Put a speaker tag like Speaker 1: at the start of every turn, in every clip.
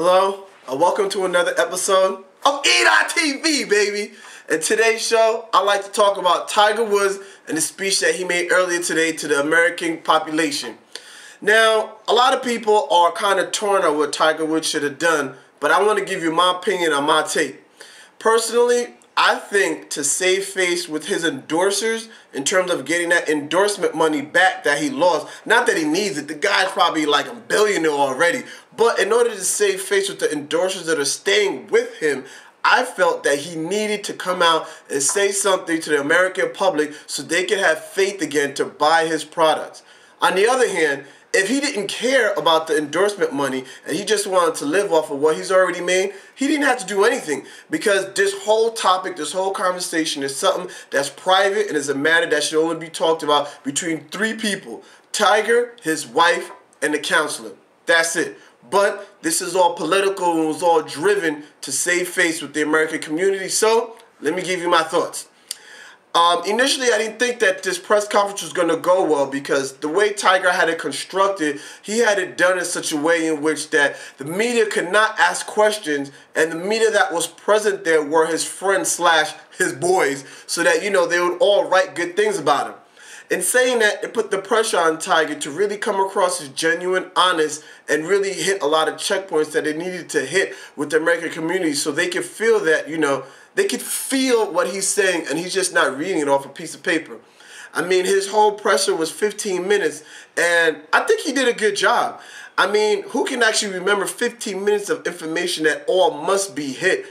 Speaker 1: Hello, and welcome to another episode of E.TV, baby. In today's show, I like to talk about Tiger Woods and the speech that he made earlier today to the American population. Now, a lot of people are kind of torn on what Tiger Woods should have done, but I want to give you my opinion on my take. Personally, I think to save face with his endorsers in terms of getting that endorsement money back that he lost, not that he needs it, the guy's probably like a billionaire already, but in order to save face with the endorsers that are staying with him, I felt that he needed to come out and say something to the American public so they could have faith again to buy his products. On the other hand, if he didn't care about the endorsement money and he just wanted to live off of what he's already made, he didn't have to do anything because this whole topic, this whole conversation is something that's private and is a matter that should only be talked about between three people Tiger, his wife, and the counselor. That's it. But this is all political and was all driven to save face with the American community. So let me give you my thoughts. Um, initially, I didn't think that this press conference was going to go well because the way Tiger had it constructed, he had it done in such a way in which that the media could not ask questions, and the media that was present there were his friends slash his boys, so that you know they would all write good things about him. In saying that, it put the pressure on Tiger to really come across as genuine, honest, and really hit a lot of checkpoints that it needed to hit with the American community so they could feel that, you know, they could feel what he's saying and he's just not reading it off a piece of paper. I mean, his whole presser was 15 minutes, and I think he did a good job. I mean, who can actually remember 15 minutes of information that all must be hit?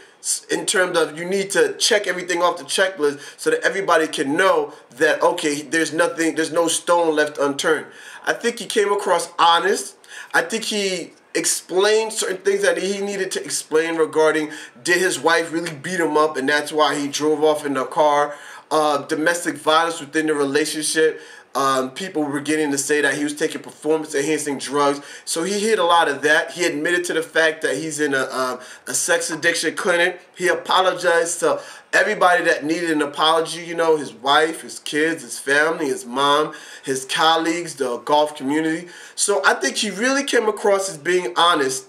Speaker 1: in terms of you need to check everything off the checklist so that everybody can know that okay there's nothing there's no stone left unturned i think he came across honest i think he explained certain things that he needed to explain regarding did his wife really beat him up and that's why he drove off in the car? Uh, domestic violence within the relationship um, people were beginning to say that he was taking performance enhancing drugs. So he hit a lot of that. He admitted to the fact that he's in a, um, a sex addiction clinic. He apologized to everybody that needed an apology, you know, his wife, his kids, his family, his mom, his colleagues, the golf community. So I think he really came across as being honest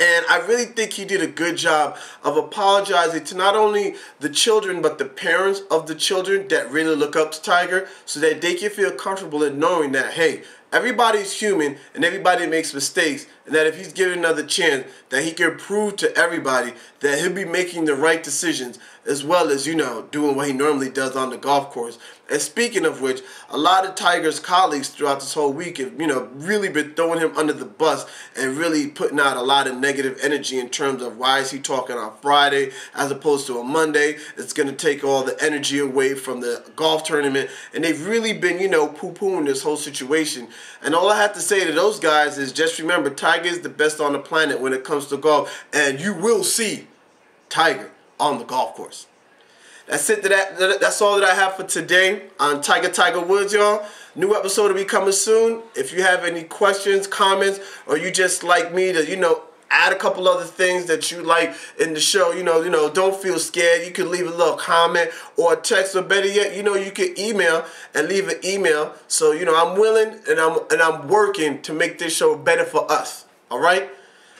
Speaker 1: and I really think he did a good job of apologizing to not only the children, but the parents of the children that really look up to Tiger so that they can feel comfortable in knowing that, hey, everybody's human and everybody makes mistakes and that if he's given another chance that he can prove to everybody that he'll be making the right decisions as well as you know doing what he normally does on the golf course. And speaking of which a lot of tiger's colleagues throughout this whole week have you know really been throwing him under the bus and really putting out a lot of negative energy in terms of why is he talking on friday as opposed to a monday. It's going to take all the energy away from the golf tournament. And they've really been you know poo-pooing this whole situation and all i have to say to those guys is just remember tiger is the best on the planet when it comes to golf, and you will see Tiger on the golf course. That's it. That, that's all that I have for today on Tiger Tiger Woods, y'all. New episode will be coming soon. If you have any questions, comments, or you just like me to, you know, add a couple other things that you like in the show, you know, you know, don't feel scared. You can leave a little comment or text, or better yet, you know, you can email and leave an email. So, you know, I'm willing and I'm and I'm working to make this show better for us. All right?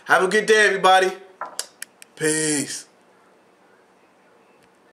Speaker 1: Have a good day, everybody. Peace.